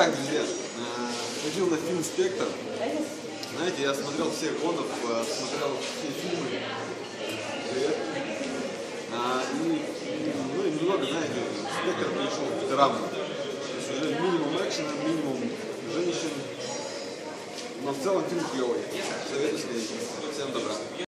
Так, друзья, э, ходил на фильм «Спектр». Знаете, я смотрел всех гонов, э, смотрел все фильмы. Привет. А, и, ну и немного, знаете, «Спектр» пришел в драму. То есть уже минимум экшена, минимум женщин. Но в целом фильм клевый.